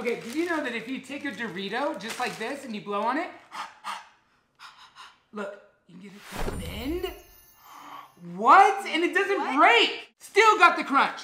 Okay, did you know that if you take a Dorito just like this and you blow on it, look, you can get it to bend. What? And it doesn't What? break. Still got the crunch.